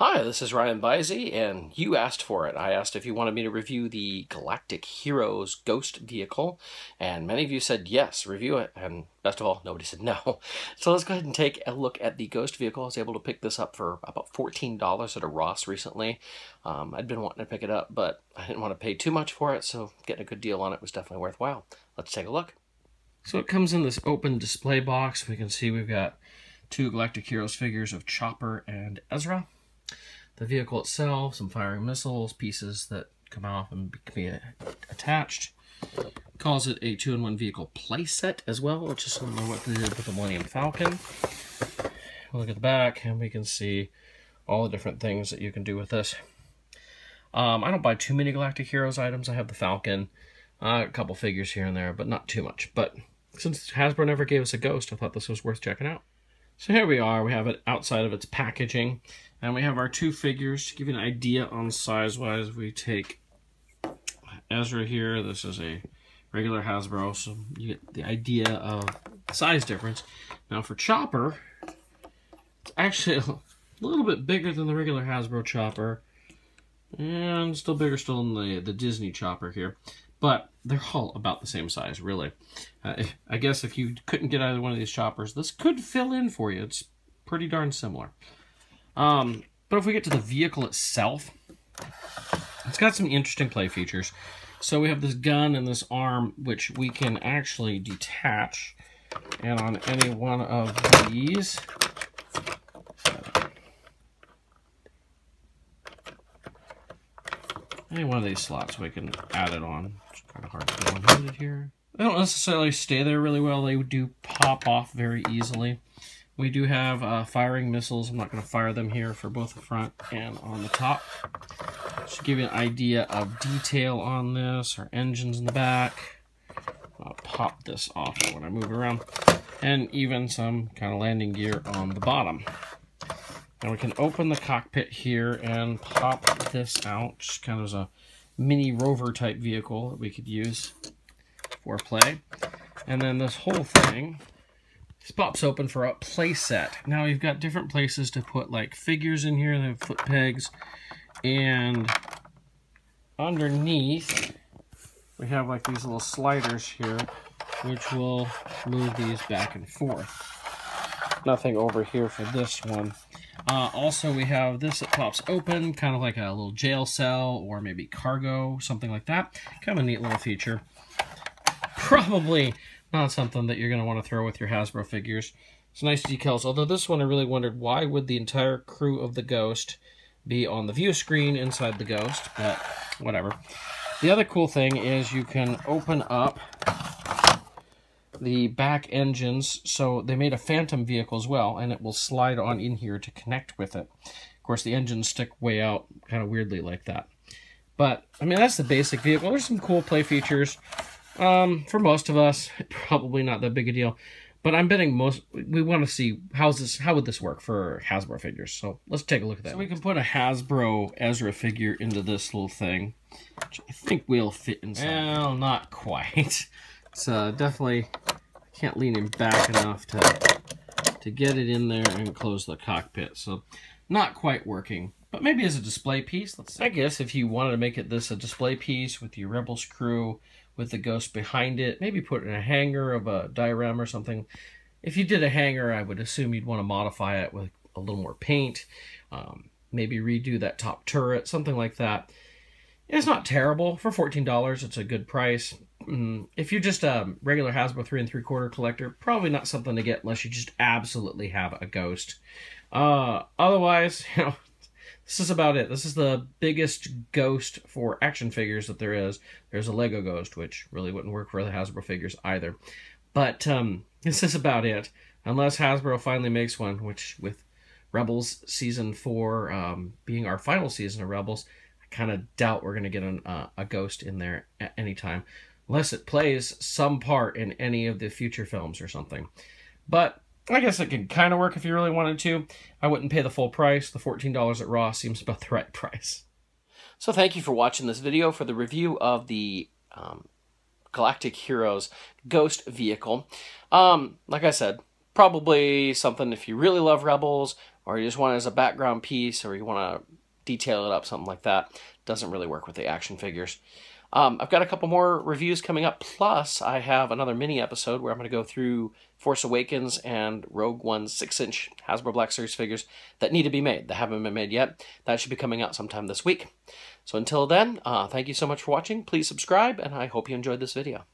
Hi, this is Ryan Bizey, and you asked for it. I asked if you wanted me to review the Galactic Heroes Ghost vehicle, and many of you said yes, review it, and best of all, nobody said no. So let's go ahead and take a look at the Ghost vehicle. I was able to pick this up for about $14 at a Ross recently. Um, I'd been wanting to pick it up, but I didn't want to pay too much for it, so getting a good deal on it was definitely worthwhile. Let's take a look. So it comes in this open display box. We can see we've got two Galactic Heroes figures of Chopper and Ezra the vehicle itself, some firing missiles, pieces that come off and can be attached. Calls it a two-in-one vehicle playset as well, which is similar to what they did with the Millennium Falcon. We'll look at the back and we can see all the different things that you can do with this. Um, I don't buy too many Galactic Heroes items. I have the Falcon, uh, a couple figures here and there, but not too much. But since Hasbro never gave us a Ghost, I thought this was worth checking out. So here we are. We have it outside of its packaging. And we have our two figures. To give you an idea on size-wise, we take Ezra here. This is a regular Hasbro, so you get the idea of size difference. Now for Chopper, it's actually a little bit bigger than the regular Hasbro Chopper. And still bigger still than the, the Disney Chopper here. But they're all about the same size, really. Uh, I guess if you couldn't get either one of these choppers, this could fill in for you. It's pretty darn similar. Um, but if we get to the vehicle itself, it's got some interesting play features. So we have this gun and this arm, which we can actually detach. And on any one of these, any one of these slots, we can add it on. It's kind of hard to do one-handed here. They don't necessarily stay there really well. They do pop off very easily. We do have uh, firing missiles. I'm not going to fire them here for both the front and on the top. Just give you an idea of detail on this. Our engines in the back. I'll pop this off when I move around. And even some kind of landing gear on the bottom. Now we can open the cockpit here and pop this out. Just kind of as a mini rover type vehicle that we could use for play. And then this whole thing this pops open for a play set. Now you've got different places to put like figures in here. They have foot pegs. And underneath, we have like these little sliders here, which will move these back and forth. Nothing over here for this one. Uh, also, we have this that pops open, kind of like a little jail cell or maybe cargo, something like that. Kind of a neat little feature. Probably not something that you're going to want to throw with your Hasbro figures. It's nice decals, although this one I really wondered why would the entire crew of the Ghost be on the view screen inside the Ghost, but whatever. The other cool thing is you can open up the back engines, so they made a Phantom vehicle as well, and it will slide on in here to connect with it. Of course, the engines stick way out kind of weirdly like that. But, I mean, that's the basic vehicle. There's some cool play features. Um, for most of us, probably not that big a deal. But I'm betting most we want to see how's this how would this work for Hasbro figures. So let's take a look at that. So we can put a Hasbro Ezra figure into this little thing, which I think will fit inside. Well, not quite. It's uh, definitely I can't lean him back enough to to get it in there and close the cockpit. So not quite working. But maybe as a display piece, let's see. I guess if you wanted to make it this a display piece with your Rebels crew with the ghost behind it. Maybe put in a hangar of a diorama or something. If you did a hangar, I would assume you'd want to modify it with a little more paint. Um, maybe redo that top turret, something like that. It's not terrible. For $14, it's a good price. Mm, if you're just a regular Hasbro 3 and 3 quarter collector, probably not something to get unless you just absolutely have a ghost. Uh, otherwise, you know, this is about it. This is the biggest ghost for action figures that there is. There's a Lego Ghost, which really wouldn't work for the Hasbro figures either. But um, this is about it. Unless Hasbro finally makes one, which with Rebels Season 4 um, being our final season of Rebels, I kind of doubt we're going to get an, uh, a ghost in there at any time. Unless it plays some part in any of the future films or something. But I guess it could kind of work if you really wanted to. I wouldn't pay the full price. The $14 at Ross seems about the right price. So thank you for watching this video for the review of the um, Galactic Heroes Ghost vehicle. Um, like I said, probably something if you really love Rebels or you just want it as a background piece, or you want to detail it up, something like that. Doesn't really work with the action figures. Um, I've got a couple more reviews coming up. Plus, I have another mini episode where I'm going to go through Force Awakens and Rogue One 6 inch Hasbro Black Series figures that need to be made, that haven't been made yet. That should be coming out sometime this week. So until then, uh, thank you so much for watching. Please subscribe, and I hope you enjoyed this video.